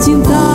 de.